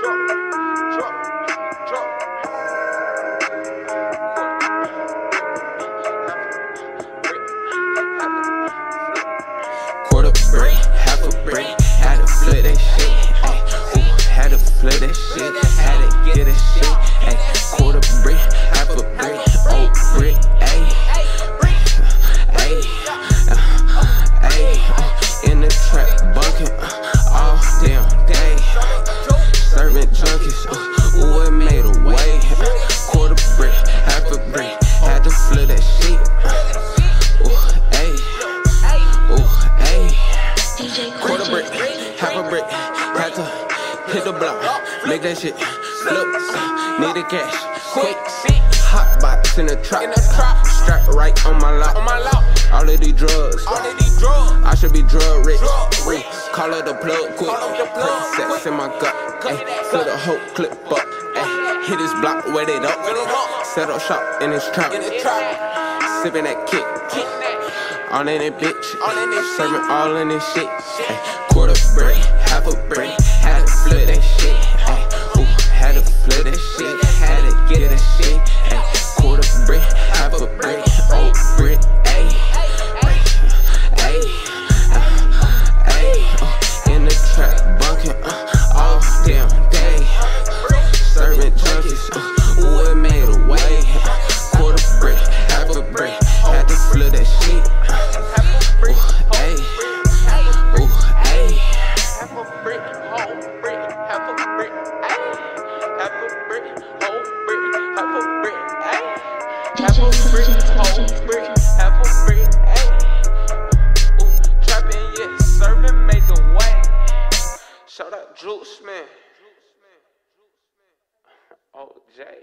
Trump. Quarter brick, half a brick, had to hit the block, make that shit flip. Need the cash, quick. Hot box in the trap, strap right on my lock. All of these drugs, I should be drug rich. Call it the plug quick. Sex in my gut, ayy. Fill the whole clip up. Hit his block, wet it up. Set up shop in his trap, sipping that kick. All in it, bitch. All in it, Serving all in this shit. Ay, quarter brick, half a brick. Had to flip that shit. Ay, ooh, had to flip that shit. Had to get that shit. Ay, quarter brick, half a brick. Old brick, ayy. Ayy. uh, In the trap, bunking uh, all damn day. Serving junkies, uh, DJ brick, whole half a brick, ayy. Ooh, trapping, yeah, serving, a way. Shout out Juice, man. Jay.